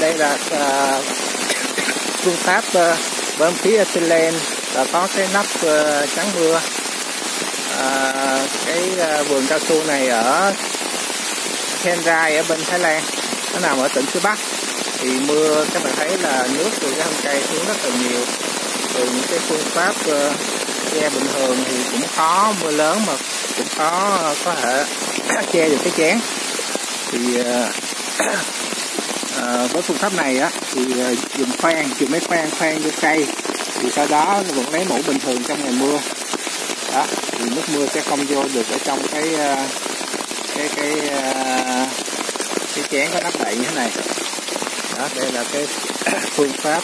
đây là uh, phương pháp uh, bơm khí ethylene và có cái nắp à, uh, chắn mưa. Uh, cái uh, vườn cao su này ở Chiang ở bên Thái Lan nó nằm ở tỉnh phía Bắc. Thì mưa các bạn thấy là nước từ cái thân cây xuống rất là nhiều. Từ những cái phương pháp uh, che bình thường thì cũng khó mưa lớn mà cũng khó có thể che được cái chén. Thì uh, Ờ, với phương pháp này á, thì ờ, dùng khoan dùng mấy khoan khoan vô cây thì sau đó vẫn lấy mẫu bình thường trong ngày mưa. Đó, thì nước mưa sẽ không vô được ở trong cái ờ, cái cái cái chén có nắp đậy như thế này. Đó, đây là cái phương pháp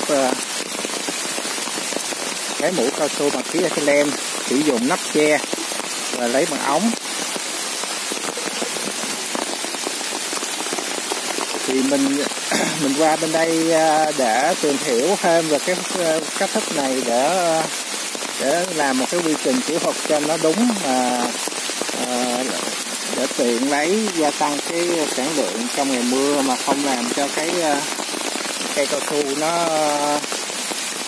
lấy mũ cao su bằng khí ethylene, sử dụng nắp che và lấy bằng ống. Thì mình mình qua bên đây à, để tìm hiểu thêm về cái à, cách thức này để à, để làm một cái quy trình kỹ thuật cho nó đúng mà để tiện lấy gia tăng cái sản lượng trong ngày mưa mà không làm cho cái cây cao su nó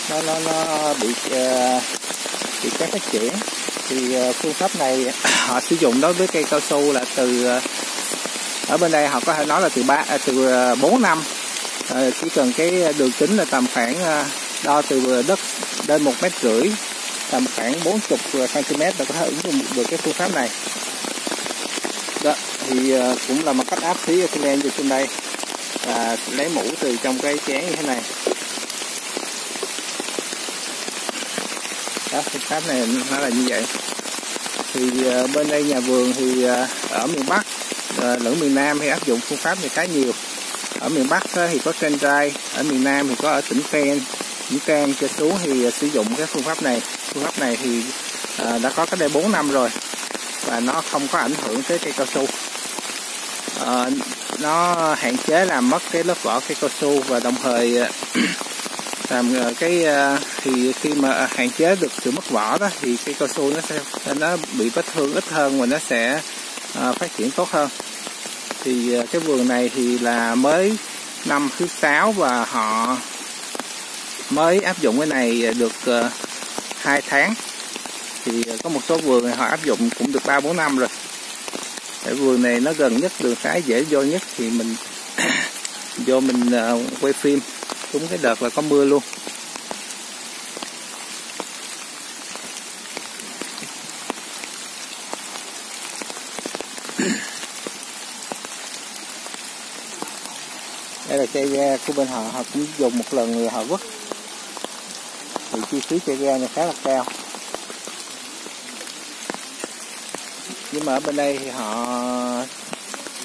nó nó nó bị bị kém phát triển. Thì phương pháp này, họ sử dụng đối với cây cao su là từ ở bên đây họ có thể nói là từ ba à, từ à, 4 năm. Ờ, chỉ cần cái đường kính là tầm khoảng à, đo từ đất lên một mét rưỡi, tầm khoảng 40 cm là có thể ứng dụng được cái phương pháp này. Đó, thì cũng là một cách áp khí ethylene vô trên đây. Và lấy mũ từ trong cái chén như thế này. Đó, phương pháp này nó là như vậy. Thì bên đây nhà vườn thì ở miền Bắc Ờ, lẫn miền Nam thì áp dụng phương pháp này khá nhiều. Ở miền Bắc ờ, thì có trên trai ở miền Nam thì có ở tỉnh Ken tỉnh Can cho xuống thì ờ, sử dụng cái phương pháp này. Phương pháp này thì đã có cách đây 4 năm rồi và nó không có ảnh hưởng tới cây cao su. À, nó hạn chế làm mất cái lớp vỏ cây cao su và đồng thời làm cái thì khi mà hạn chế được sự mất vỏ đó thì cây cao su nó sẽ nó bị vết thương ít hơn và nó sẽ phát triển tốt hơn thì ờ, cái vườn này thì là mới năm thứ sáu và họ mới áp dụng cái này được ờ, hai tháng. Thì ờ, có một số vườn họ áp dụng cũng được ba, bốn năm rồi. Tại vườn này nó gần nhất, đường cái dễ vô nhất thì mình vô mình quay phim. Đúng cái đợt là có mưa luôn. đây là cây ga của bên họ họ cũng dùng một lần rồi họ vứt. Thì chi phí cây ga này khá là cao. Nhưng mà ở bên đây thì họ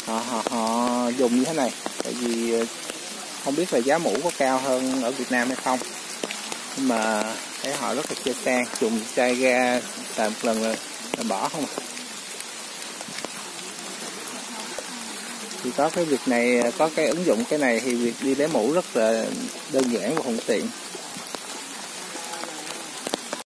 họ họ, họ dùng như thế này. Tại vì ờ, không biết là giá mũ có cao hơn ở Việt Nam hay không. Nhưng mà thấy họ rất là chơi sang dùng chai ga làm một lần rồi là bỏ không à. Thì có cái việc này, có cái ứng dụng cái này thì việc đi lấy mũ rất là đơn giản và thuận tiện.